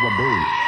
Baba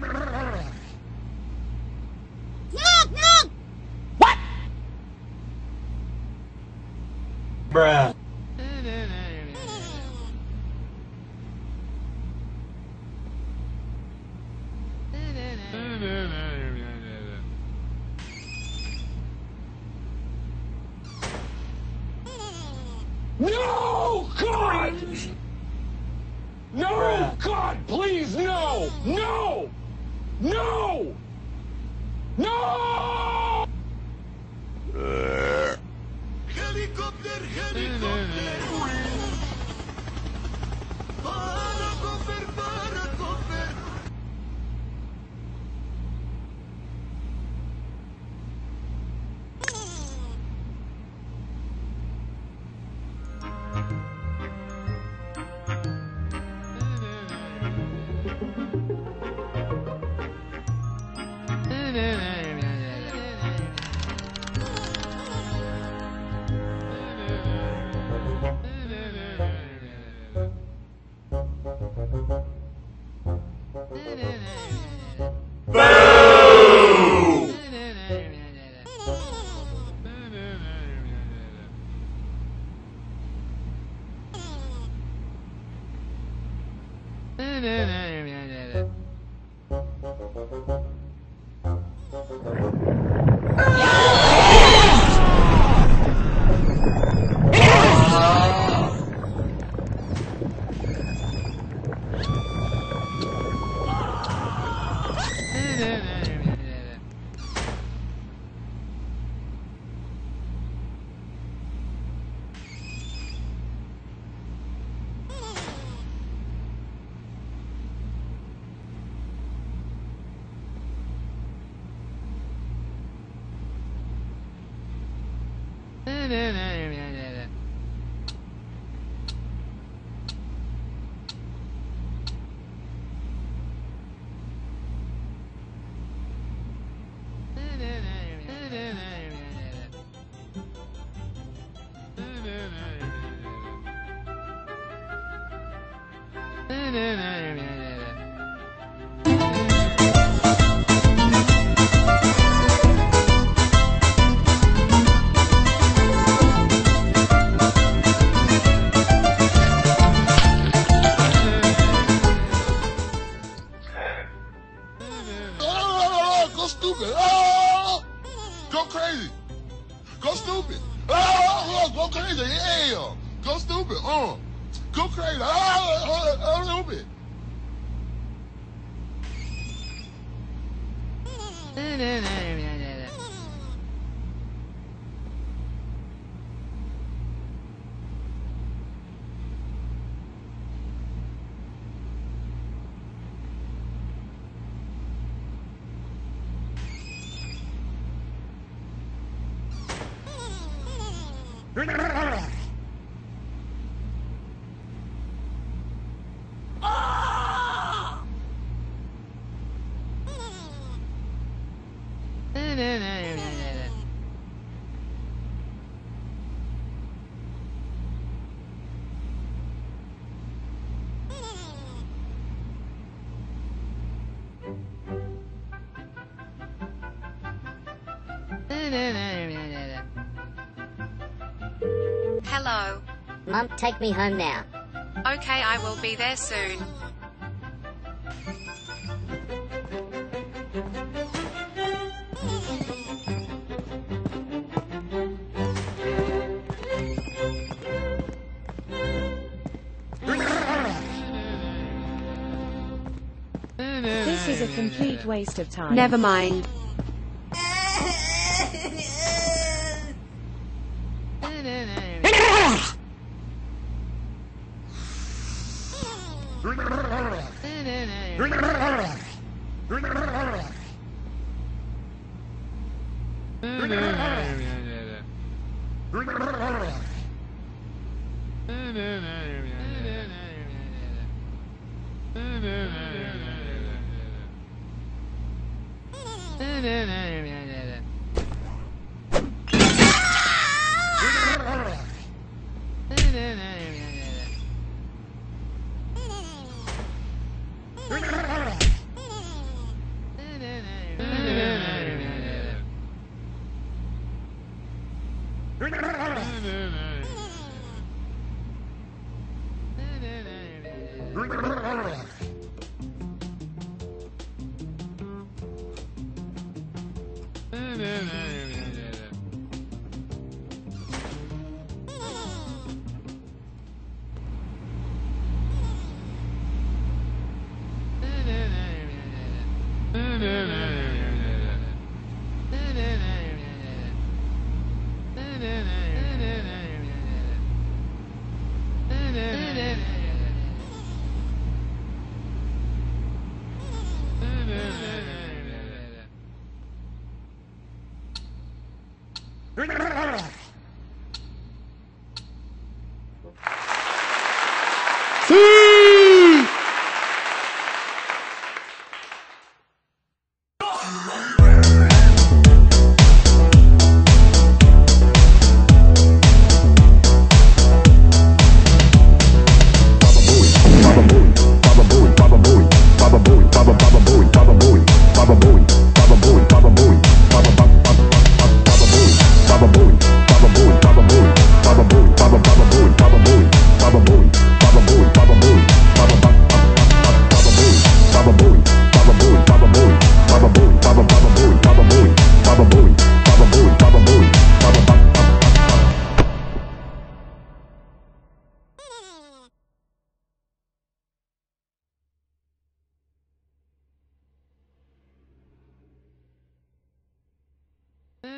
Boo. Bruh. No! God! No! God, please, no! No! No! No! Helicopter, Yeah. ねえねえ Ha ha ha ha! Hello. Mum, take me home now. Okay, I will be there soon. This is a complete waste of time. Never mind. Grrrr! Grrrr! Grrrr! Baba Booey, Baba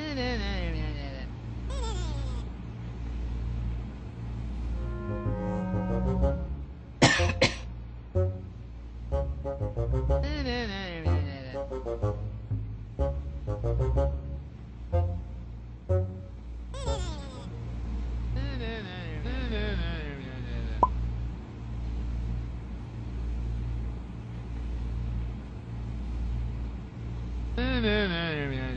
Booey, Baba Booey, Baba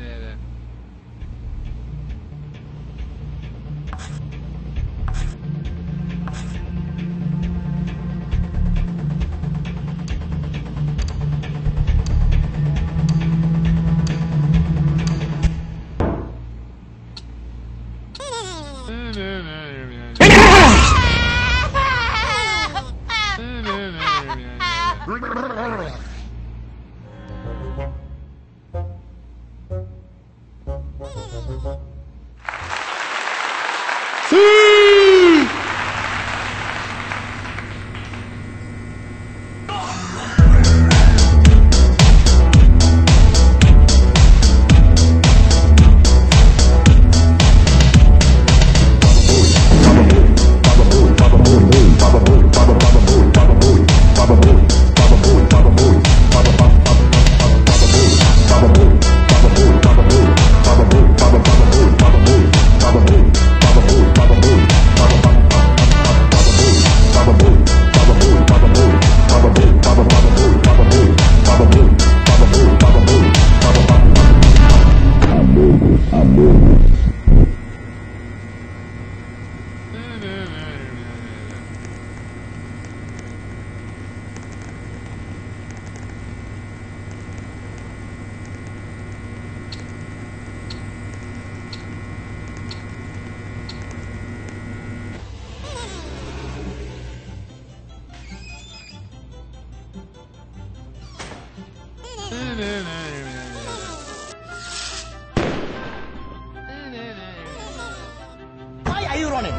Why are you running?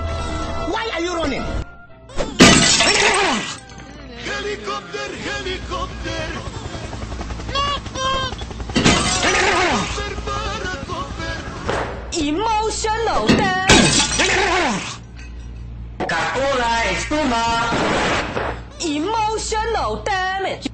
Why are you running? Helicopter, helicopter. Helicopter, paracopter. Emotional damage. Captura espuma. Emotional damage.